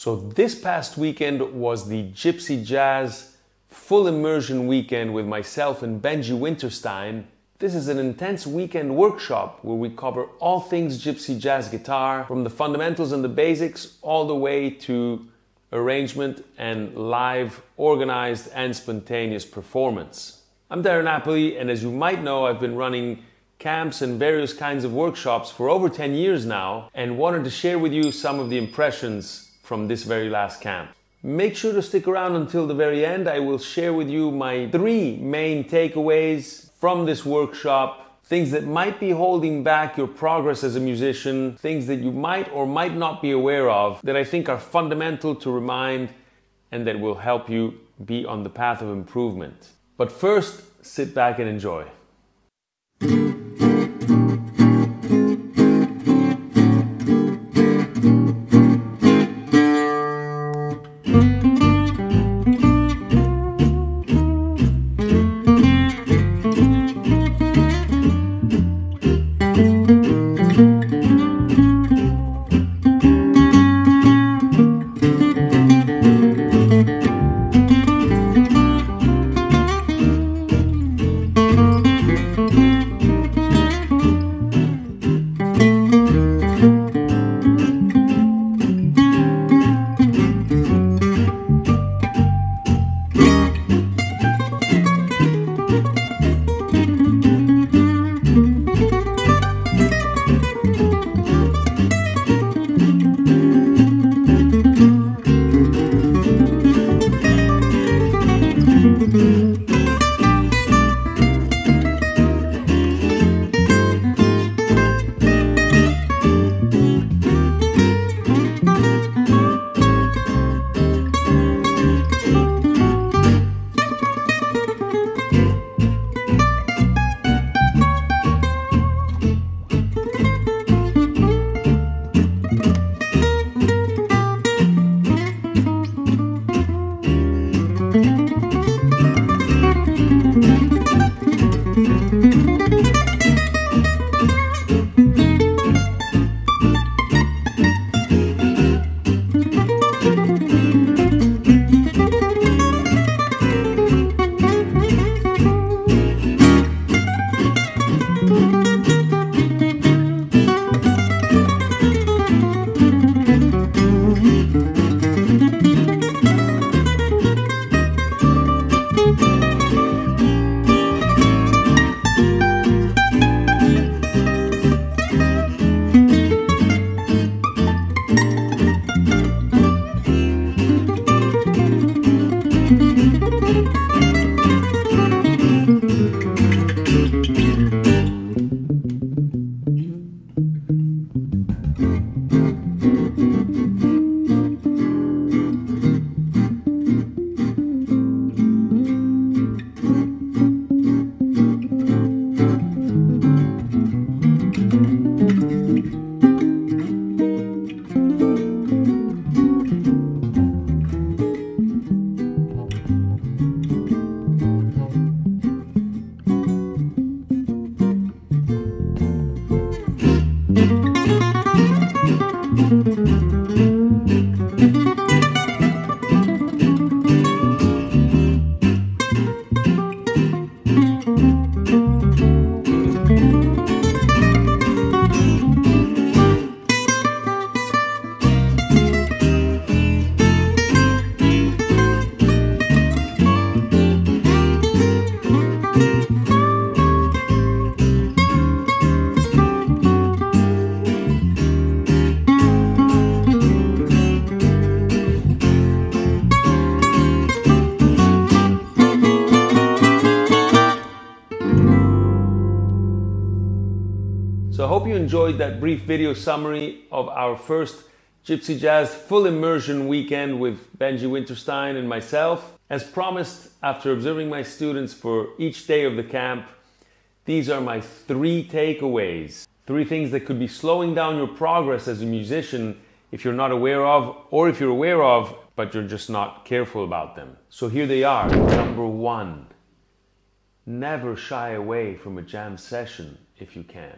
So, this past weekend was the Gypsy Jazz full immersion weekend with myself and Benji Winterstein. This is an intense weekend workshop where we cover all things Gypsy Jazz guitar, from the fundamentals and the basics all the way to arrangement and live, organized, and spontaneous performance. I'm Dario Napoli, and as you might know, I've been running camps and various kinds of workshops for over 10 years now and wanted to share with you some of the impressions from this very last camp. Make sure to stick around until the very end. I will share with you my three main takeaways from this workshop, things that might be holding back your progress as a musician, things that you might or might not be aware of that I think are fundamental to remind and that will help you be on the path of improvement. But first, sit back and enjoy. Enjoyed that brief video summary of our first Gypsy Jazz full immersion weekend with Benji Winterstein and myself. As promised, after observing my students for each day of the camp, these are my three takeaways. Three things that could be slowing down your progress as a musician if you're not aware of, or if you're aware of, but you're just not careful about them. So here they are. Number one, never shy away from a jam session if you can.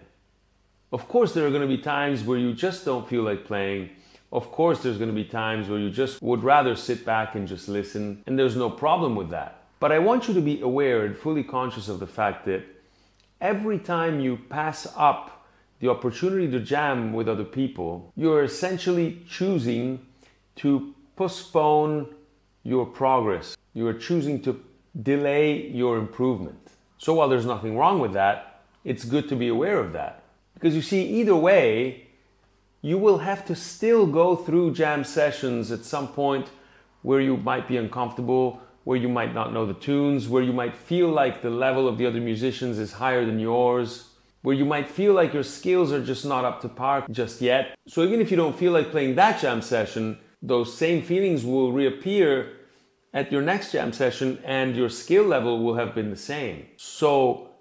Of course, there are going to be times where you just don't feel like playing, Of course, there's going to be times where you just would rather sit back and just listen, and there's no problem with that. But I want you to be aware and fully conscious of the fact that every time you pass up the opportunity to jam with other people, you're essentially choosing to postpone your progress. You are choosing to delay your improvement. So while there's nothing wrong with that, it's good to be aware of that. Because you see, either way, you will have to still go through jam sessions at some point where you might be uncomfortable, where you might not know the tunes, where you might feel like the level of the other musicians is higher than yours, where you might feel like your skills are just not up to par just yet. So even if you don't feel like playing that jam session, those same feelings will reappear at your next jam session and your skill level will have been the same. So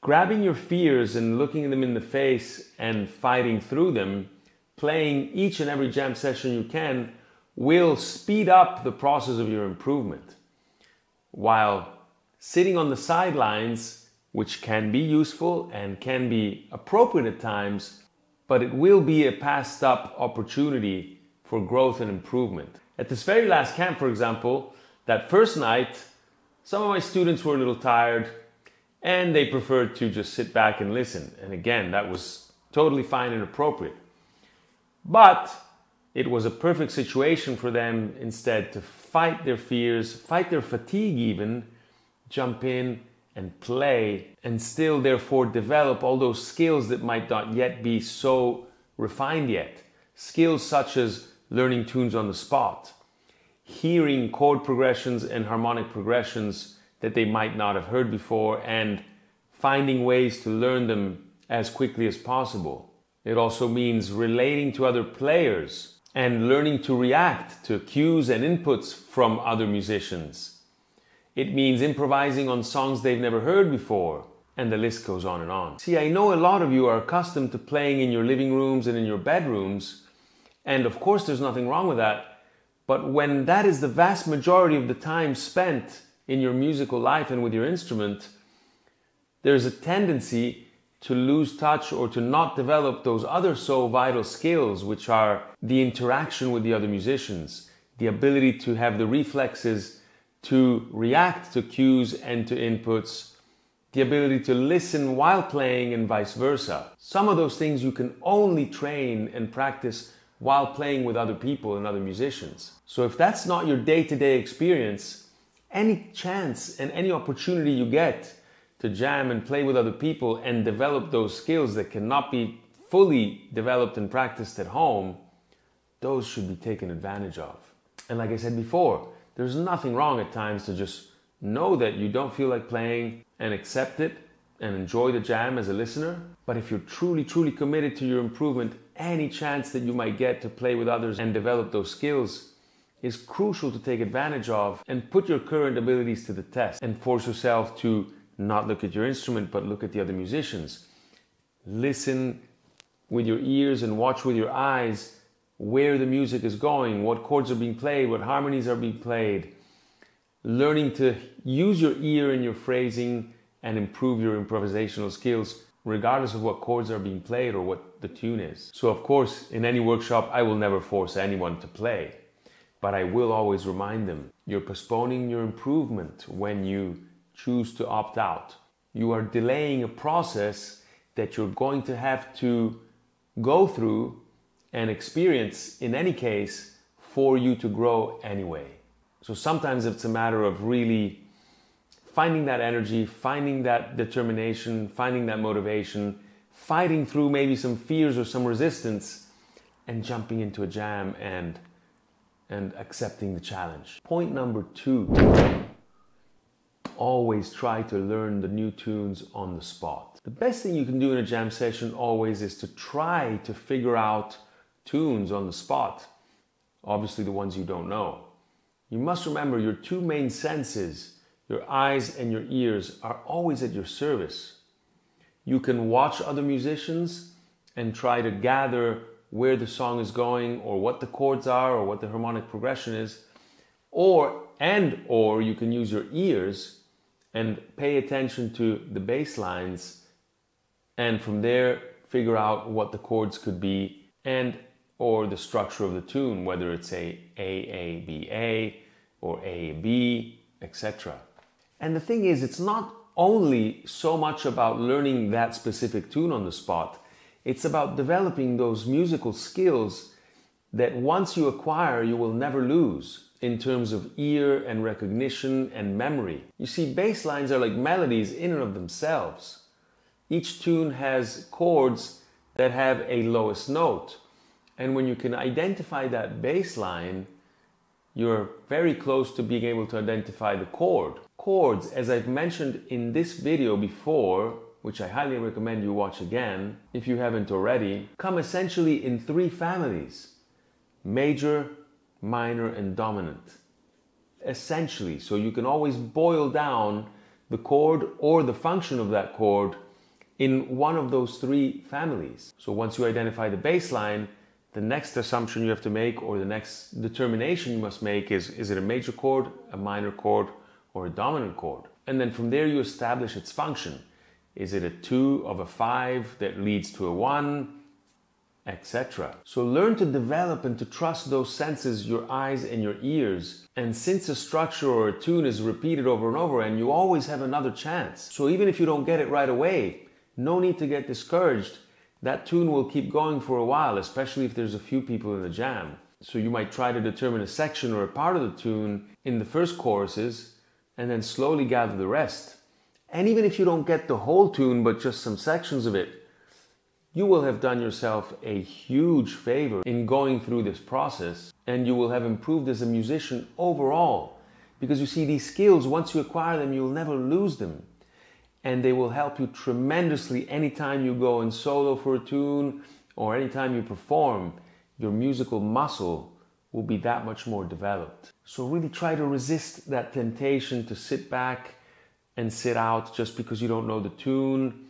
grabbing your fears and looking them in the face and fighting through them, playing each and every jam session you can, will speed up the process of your improvement. While sitting on the sidelines, which can be useful and can be appropriate at times, but it will be a passed up opportunity for growth and improvement. At this very last camp, for example, that first night, some of my students were a little tired and they preferred to just sit back and listen. And again, that was totally fine and appropriate. But it was a perfect situation for them instead to fight their fears, fight their fatigue, even jump in and play, and still, therefore, develop all those skills that might not yet be so refined yet. Skills such as learning tunes on the spot, hearing chord progressions and harmonic progressions that they might not have heard before and finding ways to learn them as quickly as possible. It also means relating to other players and learning to react to cues and inputs from other musicians. It means improvising on songs they've never heard before, and the list goes on and on. See, I know a lot of you are accustomed to playing in your living rooms and in your bedrooms, and of course, there's nothing wrong with that. But when that is the vast majority of the time spent in your musical life and with your instrument, there's a tendency to lose touch or to not develop those other so vital skills, which are the interaction with the other musicians, the ability to have the reflexes to react to cues and to inputs, the ability to listen while playing, and vice versa. Some of those things you can only train and practice while playing with other people and other musicians. So if that's not your day to day experience, any chance and any opportunity you get to jam and play with other people and develop those skills that cannot be fully developed and practiced at home, those should be taken advantage of. And like I said before, there's nothing wrong at times to just know that you don't feel like playing and accept it and enjoy the jam as a listener. But if you're truly, truly committed to your improvement, any chance that you might get to play with others and develop those skills is crucial to take advantage of and put your current abilities to the test and force yourself to not look at your instrument but look at the other musicians. Listen with your ears and watch with your eyes where the music is going, what chords are being played, what harmonies are being played. Learning to use your ear in your phrasing and improve your improvisational skills regardless of what chords are being played or what the tune is. So, of course, in any workshop, I will never force anyone to play but I will always remind them you're postponing your improvement when you choose to opt out. You are delaying a process that you're going to have to go through and experience in any case for you to grow anyway. So sometimes it's a matter of really finding that energy, finding that determination, finding that motivation, fighting through maybe some fears or some resistance, and jumping into a jam and and accepting the challenge. Point number two always try to learn the new tunes on the spot. The best thing you can do in a jam session always is to try to figure out tunes on the spot, obviously, the ones you don't know. You must remember your two main senses, your eyes and your ears, are always at your service. You can watch other musicians and try to gather where the song is going or what the chords are or what the harmonic progression is or and or you can use your ears and pay attention to the bass lines and from there figure out what the chords could be and or the structure of the tune, whether it's a A A B A or A B, etc. And the thing is, it's not only so much about learning that specific tune on the spot, it's about developing those musical skills that once you acquire, you will never lose in terms of ear and recognition and memory. You see, bass lines are like melodies in and of themselves. Each tune has chords that have a lowest note. And when you can identify that bass line, you're very close to being able to identify the chord. Chords, as I've mentioned in this video before, which I highly recommend you watch again if you haven't already, come essentially in three families major, minor, and dominant. Essentially, so you can always boil down the chord or the function of that chord in one of those three families. So once you identify the bass line, the next assumption you have to make or the next determination you must make is is it a major chord, a minor chord, or a dominant chord? And then from there you establish its function. Is it a 2 of a 5 that leads to a 1, etc. So learn to develop and to trust those senses, your eyes and your ears. And since a structure or a tune is repeated over and over, and you always have another chance. So even if you don't get it right away, no need to get discouraged that tune will keep going for a while, especially if there's a few people in the jam. So you might try to determine a section or a part of the tune in the first choruses and then slowly gather the rest. And even if you don't get the whole tune but just some sections of it, you will have done yourself a huge favor in going through this process and you will have improved as a musician overall. Because you see, these skills, once you acquire them, you'll never lose them and they will help you tremendously anytime you go in solo for a tune or anytime you perform. Your musical muscle will be that much more developed. So, really try to resist that temptation to sit back and sit out just because you don't know the tune.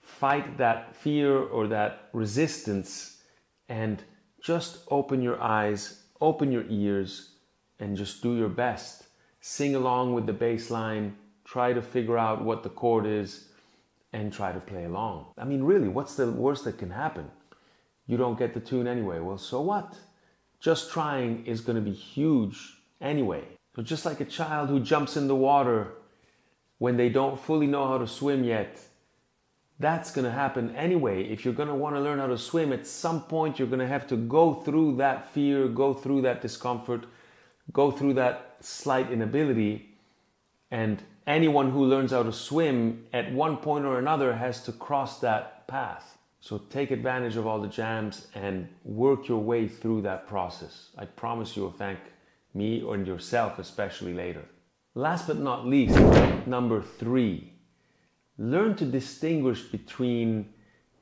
Fight that fear or that resistance and just open your eyes, open your ears, and just do your best. Sing along with the bass line try to figure out what the chord is and try to play along. I mean, really, what's the worst that can happen? You don't get the tune anyway. Well, so what? Just trying is going to be huge anyway. So, just like a child who jumps in the water when they don't fully know how to swim yet, that's going to happen anyway. If you're going to want to learn how to swim, at some point you're going to have to go through that fear, go through that discomfort, go through that slight inability, and anyone who learns how to swim at one point or another has to cross that path. So take advantage of all the jams and work your way through that process. I promise you will thank me and yourself, especially later. Last but not least, number three, learn to distinguish between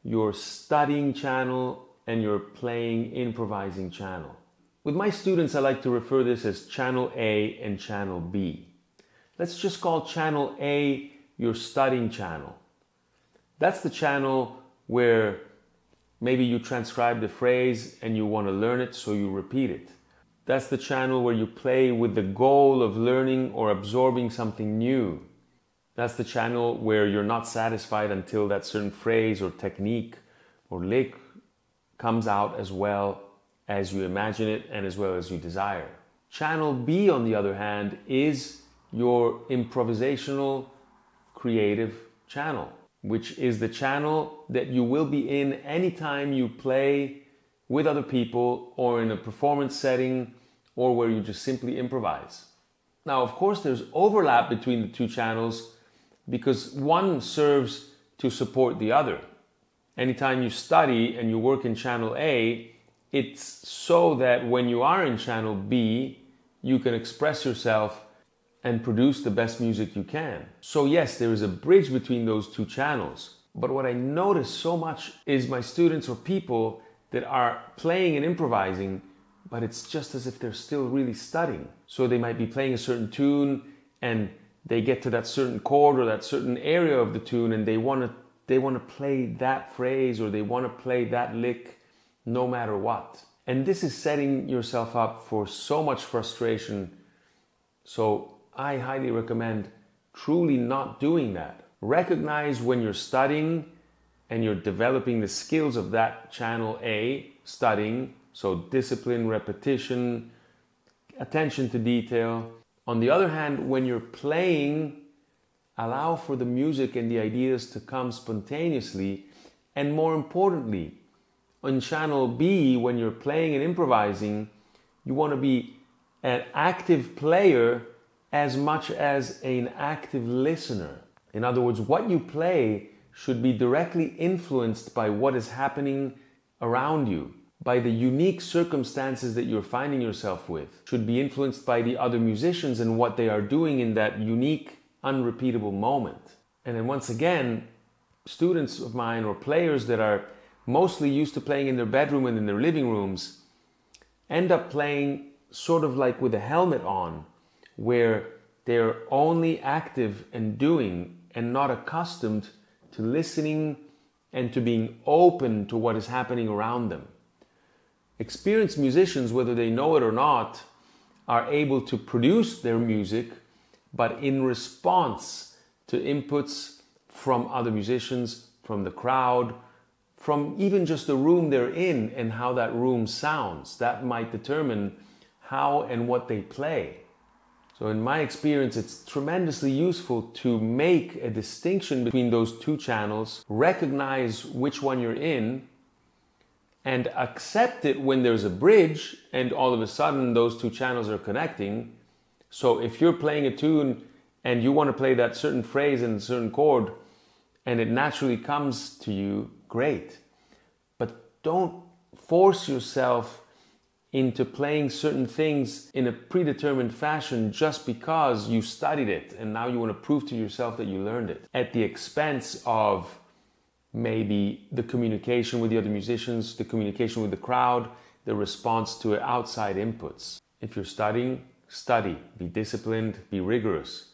your studying channel and your playing improvising channel. With my students, I like to refer this as channel A and channel B. Let's just call channel A your studying channel. That's the channel where maybe you transcribe the phrase and you want to learn it, so you repeat it. That's the channel where you play with the goal of learning or absorbing something new. That's the channel where you're not satisfied until that certain phrase or technique or lick comes out as well as you imagine it and as well as you desire. Channel B, on the other hand, is your improvisational creative channel, which is the channel that you will be in anytime you play with other people or in a performance setting or where you just simply improvise. Now, of course, there's overlap between the two channels because one serves to support the other. Anytime you study and you work in channel A, it's so that when you are in channel B, you can express yourself and produce the best music you can. So, yes, there is a bridge between those two channels. But what I notice so much is my students or people that are playing and improvising, but it's just as if they're still really studying. So, they might be playing a certain tune and they get to that certain chord or that certain area of the tune and they want to they want to play that phrase or they want to play that lick no matter what. And this is setting yourself up for so much frustration. So I highly recommend truly not doing that. Recognize when you're studying and you're developing the skills of that channel A, studying, So, discipline, repetition, attention to detail. On the other hand, when you're playing, allow for the music and the ideas to come spontaneously. And more importantly, on channel B, when you're playing and improvising, you want to be an active player as much as an active listener. In other words, what you play should be directly influenced by what is happening around you, by the unique circumstances that you're finding yourself with, should be influenced by the other musicians and what they are doing in that unique, unrepeatable moment. And then once again, students of mine or players that are mostly used to playing in their bedroom and in their living rooms end up playing sort of like with a helmet on, where they're only active and doing and not accustomed to listening and to being open to what is happening around them. Experienced musicians, whether they know it or not, are able to produce their music, but in response to inputs from other musicians, from the crowd, from even just the room they're in and how that room sounds. That might determine how and what they play. So, in my experience, it's tremendously useful to make a distinction between those two channels, recognize which one you're in, and accept it when there's a bridge and all of a sudden those two channels are connecting. So, if you're playing a tune and you want to play that certain phrase and a certain chord, and it naturally comes to you, great. But don't force yourself into playing certain things in a predetermined fashion just because you studied it and now you want to prove to yourself that you learned it at the expense of maybe the communication with the other musicians, the communication with the crowd, the response to outside inputs. If you're studying, study, be disciplined, be rigorous.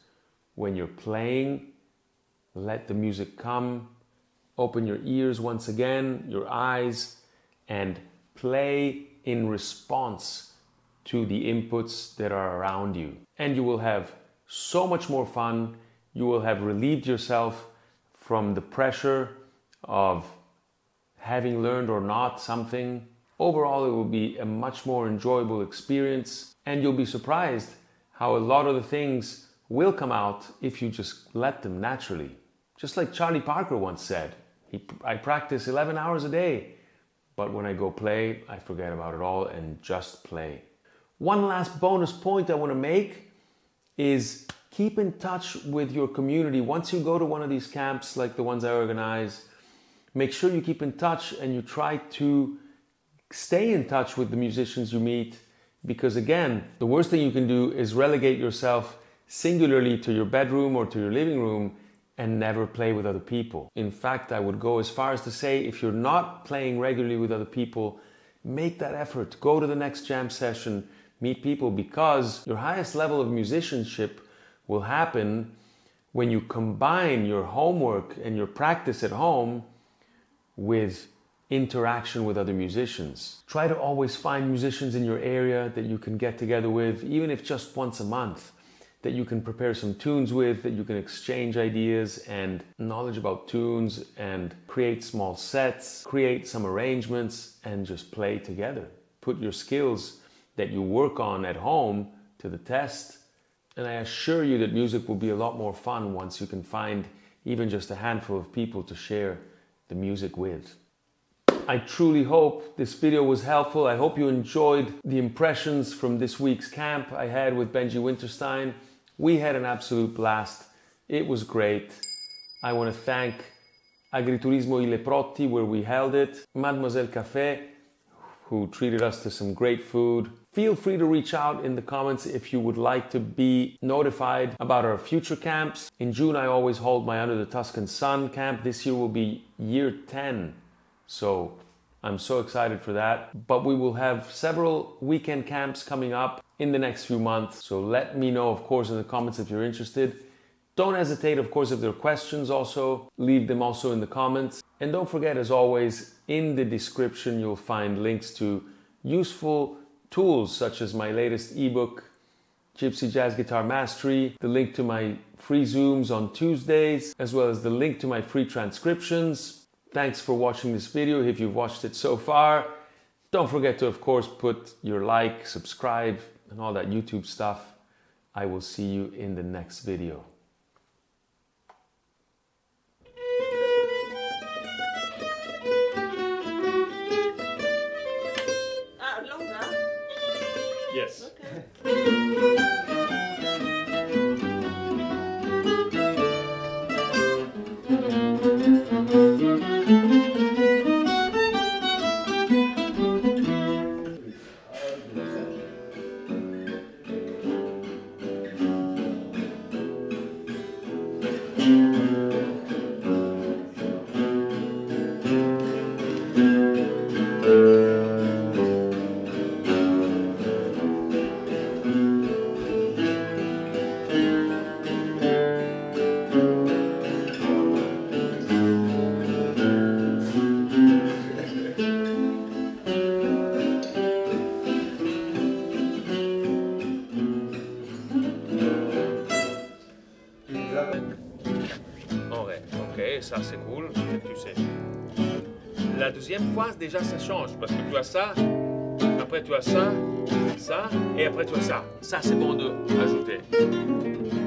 When you're playing, let the music come, open your ears once again, your eyes, and play in response to the inputs that are around you. And you will have so much more fun. You will have relieved yourself from the pressure of having learned or not something. Overall, it will be a much more enjoyable experience, and you'll be surprised how a lot of the things will come out if you just let them naturally. Just like Charlie Parker once said, he, I practice 11 hours a day. But when I go play, I forget about it all and just play. One last bonus point I want to make is keep in touch with your community. Once you go to one of these camps like the ones I organize, make sure you keep in touch and you try to stay in touch with the musicians you meet because again, the worst thing you can do is relegate yourself singularly to your bedroom or to your living room and never play with other people. In fact, I would go as far as to say if you're not playing regularly with other people, make that effort. Go to the next jam session, meet people, because your highest level of musicianship will happen when you combine your homework and your practice at home with interaction with other musicians. Try to always find musicians in your area that you can get together with, even if just once a month that you can prepare some tunes with, that you can exchange ideas and knowledge about tunes and create small sets, create some arrangements, and just play together. Put your skills that you work on at home to the test. And I assure you that music will be a lot more fun once you can find even just a handful of people to share the music with. I truly hope this video was helpful. I hope you enjoyed the impressions from this week's camp I had with Benji Winterstein. We had an absolute blast. It was great. I want to thank Agriturismo I Leprotti, where we held it, Mademoiselle Café, who treated us to some great food. Feel free to reach out in the comments if you would like to be notified about our future camps. In June, I always hold my Under the Tuscan Sun camp. This year will be year 10. So I'm so excited for that. But we will have several weekend camps coming up in the next few months. So let me know, of course, in the comments if you're interested. Don't hesitate, of course, if there are questions, also leave them also in the comments. And don't forget, as always, in the description, you'll find links to useful tools such as my latest ebook, Gypsy Jazz Guitar Mastery, the link to my free Zooms on Tuesdays, as well as the link to my free transcriptions. Thanks for watching this video if you've watched it so far. Don't forget to, of course, put your like, subscribe, and all that YouTube stuff. I will see you in the next video. Deuxième fois, déjà ça change parce que tu as ça, après tu as ça, ça, et après tu as ça. Ça c'est bon de ajouter.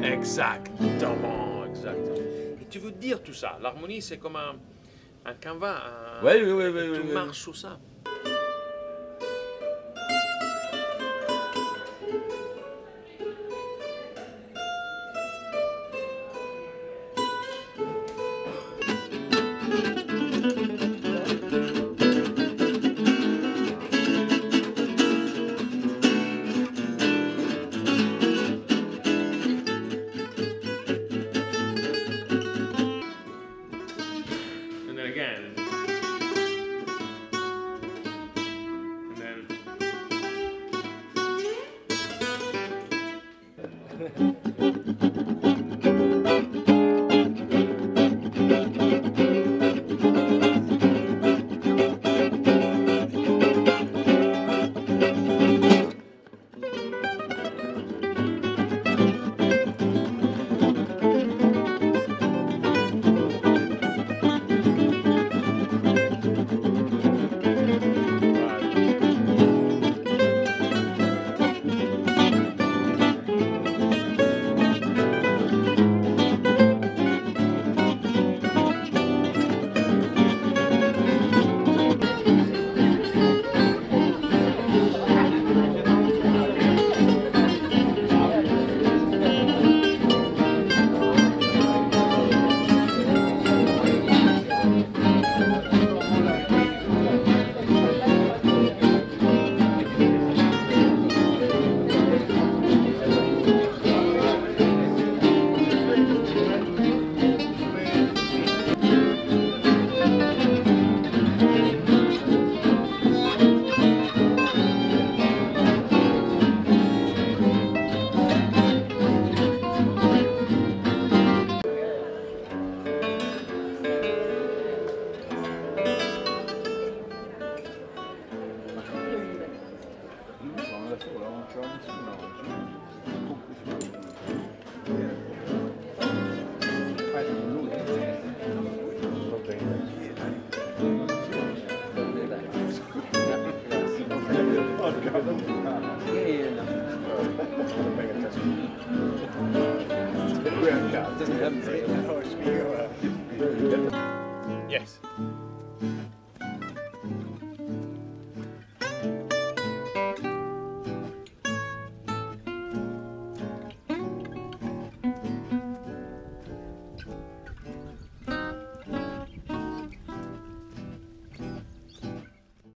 Exactement, exactement. Et tu veux dire tout ça? L'harmonie c'est comme un, un canevas. un- oui, oui, oui, oui, Tu oui. marches sur ça. Yes.